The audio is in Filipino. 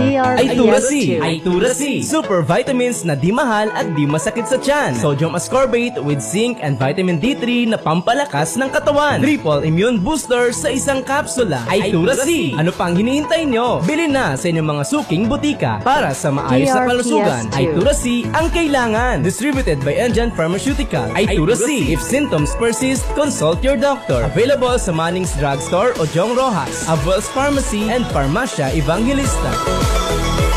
Turasi! TRPS2. Ay Turasi! Super vitamins na di mahal at di masakit sa tiyan. Sodium ascorbate with zinc and vitamin D3 na pampalakas ng katawan. Triple immune booster sa isang kapsula. Ay Turasi! Ano pang hinihintay nyo? Bili na sa inyong mga suking butika para sa maayos na kalusugan. TRPS2. Ay Turasi ang kailangan. Distributed by Enjan Pharmaceutical. Ay Turasi! If symptoms persist, consult your doctor. Available sa Manning's Drugstore o Jong Rojas, Abuel's Pharmacy and Farmacia Evangelista. Thank you.